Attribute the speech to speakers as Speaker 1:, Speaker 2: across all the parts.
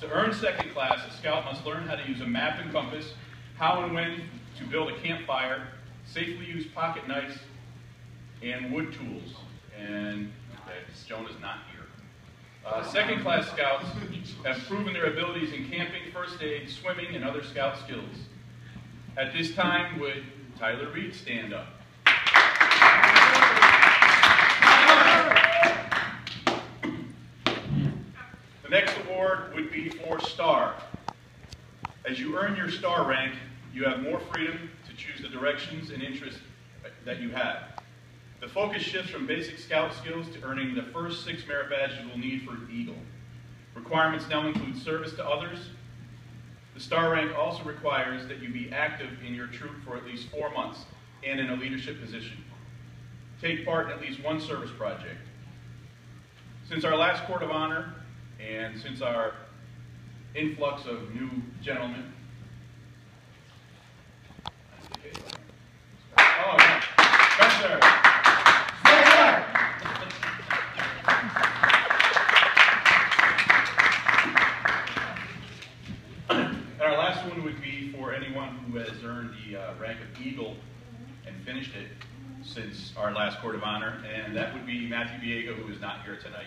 Speaker 1: To earn second class, a scout must learn how to use a map and compass, how and when to build a campfire, safely use pocket knives, and wood tools. And Joan is not here. Uh, second class scouts have proven their abilities in camping, first aid, swimming, and other scout skills. At this time, would Tyler Reed stand up? Would be for Star. As you earn your Star rank, you have more freedom to choose the directions and interests that you have. The focus shifts from basic scout skills to earning the first six merit badges you will need for Eagle. Requirements now include service to others. The Star rank also requires that you be active in your troop for at least four months and in a leadership position. Take part in at least one service project. Since our last Court of Honor, and since our influx of new gentlemen, oh. And our last one would be for anyone who has earned the uh, rank of Eagle and finished it since our last Court of Honor, and that would be Matthew Viego, who is not here tonight.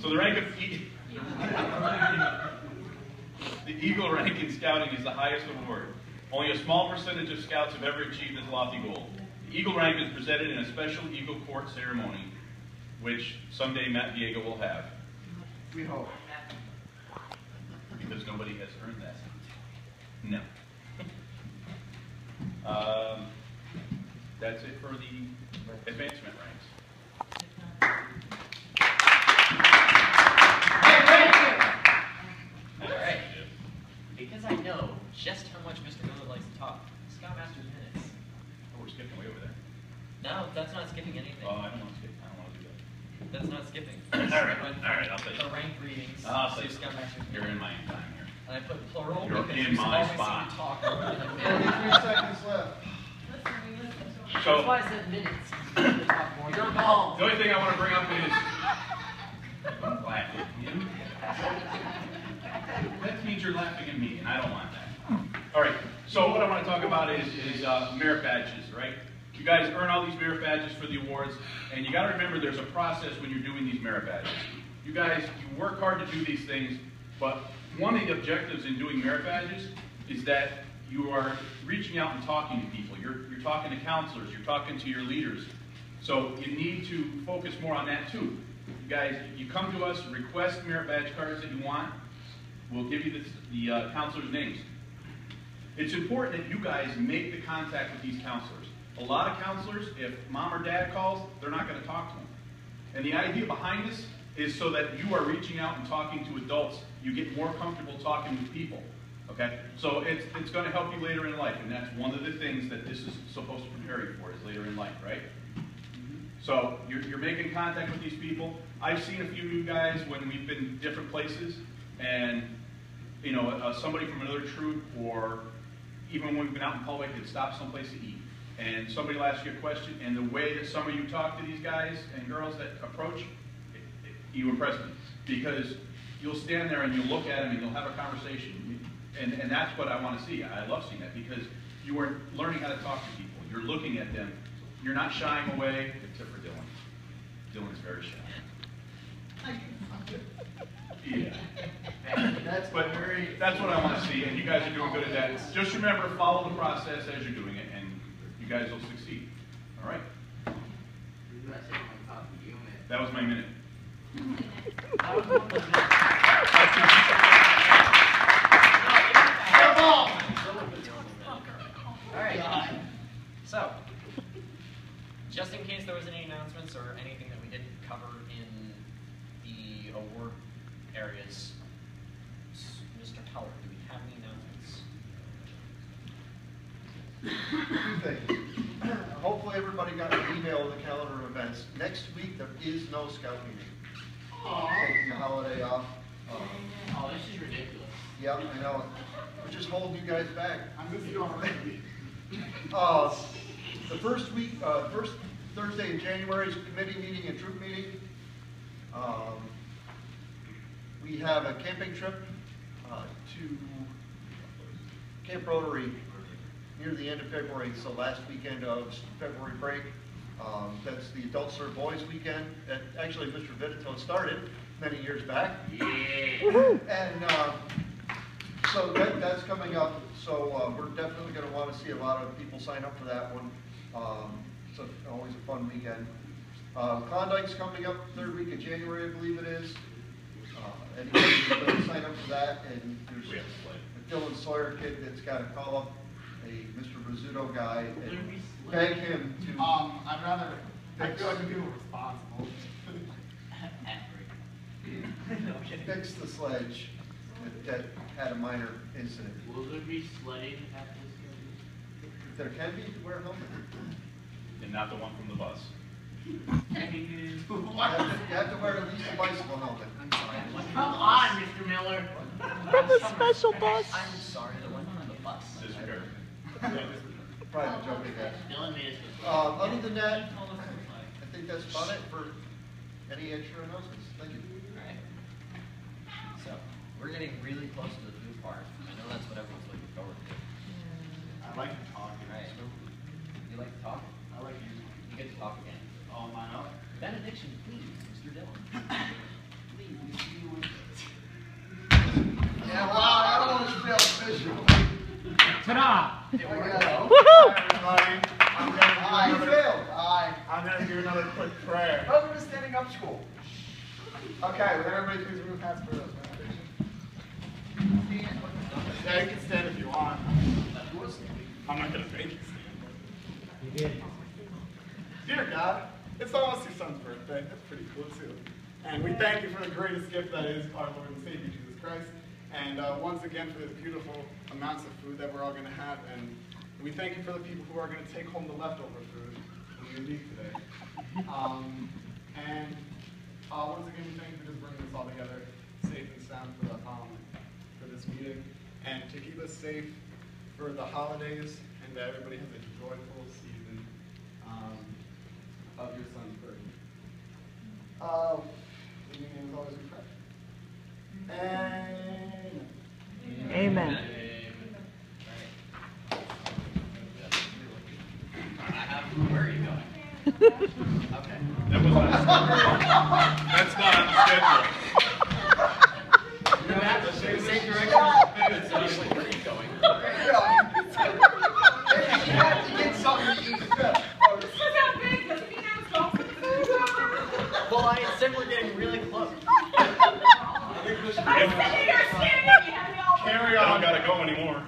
Speaker 1: So the rank of e- the Eagle rank in scouting is the highest award. Only a small percentage of scouts have ever achieved this lofty goal. The Eagle rank is presented in a special Eagle Court ceremony, which someday Matt Diego will have,
Speaker 2: We hope.
Speaker 1: Because nobody has earned that. No. Um, that's it for the advancement ranks.
Speaker 3: All right. Because I know just how much Mr. Miller likes to talk. Scoutmaster's minutes.
Speaker 1: Oh, we're skipping way over there.
Speaker 3: No, that's not skipping anything.
Speaker 1: Oh, I don't want to skip. I don't want to do that.
Speaker 3: That's not skipping.
Speaker 1: All right, all right, I'll say
Speaker 3: The
Speaker 1: so.
Speaker 3: rank readings.
Speaker 1: I'll
Speaker 3: to
Speaker 1: say so.
Speaker 3: Scoutmaster's
Speaker 1: You're in my time here.
Speaker 3: And I put plural
Speaker 1: You're
Speaker 3: because
Speaker 1: in
Speaker 3: you
Speaker 1: my
Speaker 3: always seem
Speaker 1: spot.
Speaker 3: to talk over the
Speaker 2: Forty-three seconds left.
Speaker 3: That's why I said minutes. You talk more. You're bald.
Speaker 1: the only thing I want to bring up is, I'm laughing at you. That means you're laughing at me, and I don't want that. All right, so what I want to talk about is, is uh, merit badges, right? You guys earn all these merit badges for the awards, and you got to remember there's a process when you're doing these merit badges. You guys, you work hard to do these things, but one of the objectives in doing merit badges is that you are reaching out and talking to people. You're, you're talking to counselors, you're talking to your leaders. So you need to focus more on that too. You guys, you come to us, request merit badge cards that you want. We'll give you the, the uh, counselors' names. It's important that you guys make the contact with these counselors. A lot of counselors, if mom or dad calls, they're not going to talk to them. And the idea behind this is so that you are reaching out and talking to adults. You get more comfortable talking with people. Okay? So it's, it's going to help you later in life, and that's one of the things that this is supposed to prepare you for, is later in life, right? So you're, you're making contact with these people. I've seen a few of you guys when we've been different places, and you know, uh, somebody from another troop, or even when we've been out in public, had stopped someplace to eat, and somebody will ask you a question, and the way that some of you talk to these guys and girls that approach, it, it, you impress me because you'll stand there and you'll look at them and you'll have a conversation, and, and that's what I want to see. I love seeing that because you are learning how to talk to people. You're looking at them. You're not shying away, except for Dylan. Dylan's very shy. Yeah.
Speaker 2: That's
Speaker 1: But that's what I want to see, and you guys are doing good at that. Just remember, follow the process as you're doing it, you guys will succeed. All right? That was my minute.
Speaker 3: All right. So, just in case there was any announcements or anything that we didn't cover in the award areas, Mr. Heller, do we have any announcements?
Speaker 2: Two things. Hopefully, everybody got an email with the calendar of events. Next week, there is no scout meeting. Taking the holiday off. Um,
Speaker 3: Oh, this is ridiculous.
Speaker 2: Yep, I know. We're just holding you guys back.
Speaker 4: I miss you already.
Speaker 2: Uh, the first week, uh, first Thursday in January is committee meeting and troop meeting. Um, we have a camping trip, uh, to Camp Rotary near the end of February, so last weekend of February break. Um, that's the Adult Serve Boys Weekend, that actually Mr. Vitito started many years back. And, uh, so that, that's coming up, so, uh, we're definitely gonna wanna see a lot of people sign up for that one. Um, it's a- always a fun weekend. Uh, Klondike's coming up third week of January, I believe it is. Uh, anybody can go sign up for that, and there's
Speaker 1: We have to slide.
Speaker 2: a Dylan Sawyer kid that's gotta call up a Mr. Rizzuto guy
Speaker 4: Will there
Speaker 2: and
Speaker 4: be
Speaker 2: beg him to.
Speaker 4: Um, I'd rather, I feel like the people responsible.
Speaker 2: fix the sledge that, that had a minor incident.
Speaker 5: Will there be sledding at this
Speaker 2: If there can be, wear a helmet.
Speaker 1: And not the one from the bus.
Speaker 2: You have to, you have to wear at least a bicycle helmet.
Speaker 5: Come on, Mr. Miller.
Speaker 6: From the special bus.
Speaker 3: I'm sorry, the one on the bus.
Speaker 1: Disregard.
Speaker 2: Private joke, I guess.
Speaker 5: Dylan made us.
Speaker 2: Uh, other than that, I think that's about it for any extra announcements. Thank you.
Speaker 3: Alright. So, we're getting really close to the food part. I know that's what everyone's looking forward to.
Speaker 4: I like to talk.
Speaker 3: Alright. You like to talk?
Speaker 4: I like you.
Speaker 3: You get to talk again.
Speaker 4: Oh, my God.
Speaker 3: Benediction, please, Mr. Dillon. Please, we see you.
Speaker 2: Yeah, wow, I don't want to feel official.
Speaker 3: It worked.
Speaker 4: Everybody, I'm gonna do
Speaker 2: you
Speaker 4: another,
Speaker 2: failed. Aye.
Speaker 4: I'm gonna do another quick prayer.
Speaker 2: Welcome to standing up school.
Speaker 4: Okay, would everybody please move past for us, Yeah, you can stand if you want. I'm not gonna make you stand. Dear God, it's almost your son's birthday. That's pretty cool too. And we thank you for the greatest gift that is our Lord and Savior Jesus Christ. And uh, once again for the beautiful amounts of food that we're all going to have. And we thank you for the people who are going to take home the leftover food we leave today. Um, and uh, once again, we thank you for just bringing us all together safe and sound for the um, for this meeting, and to keep us safe for the holidays, and that everybody has a joyful season um, of your son's birth. Uh, in your is always we. Amen.
Speaker 6: Amen.
Speaker 3: Where are you going? Okay.
Speaker 1: That was that's not on the
Speaker 4: Carry
Speaker 1: I don't
Speaker 4: on.
Speaker 1: gotta go anymore.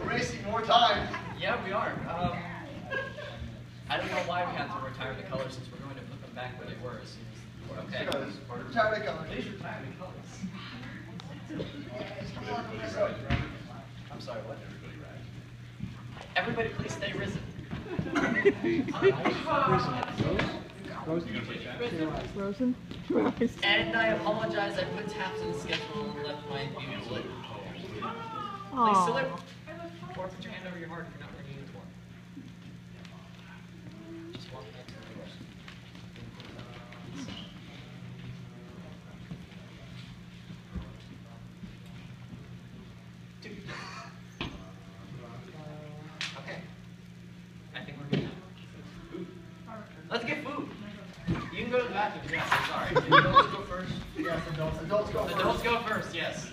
Speaker 2: We're wasting more time.
Speaker 3: Yeah, we are. Um, I don't know why we have to retire the colors since we're going to put them back where they were as soon as, okay.
Speaker 2: Because we're tired of colors.
Speaker 3: Please retire the colors. I'm sorry, what? Everybody write? Everybody please stay risen.
Speaker 6: Frozen? Rise.
Speaker 3: And I apologize, I put taps in the schedule and left my beautiful. Please
Speaker 6: Aw.
Speaker 3: salute. Or put your hand over your heart if you're not wearing a uniform. Just walk back to the doors. Two. Okay. I think we're good now. Let's get food. You can go to the bathroom, yes, I'm sorry. Adults go first.
Speaker 2: Yes, adults, adults go first.
Speaker 3: Adults go first, yes.